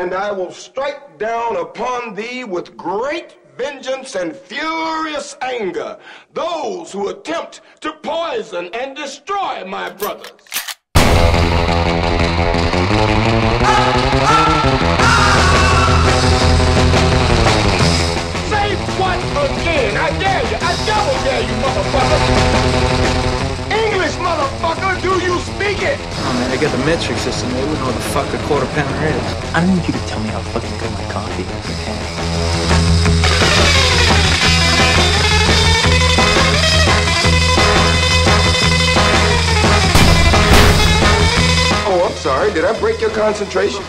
and I will strike down upon thee with great vengeance and furious anger those who attempt to poison and destroy my brothers. Say what again? I dare you. I double dare you, motherfucker. You speak it? Oh man, I got the metric system. They wouldn't know what the fuck a quarter pounder is. I don't need you to tell me how fucking good my coffee is, okay? Oh, I'm sorry. Did I break your concentration?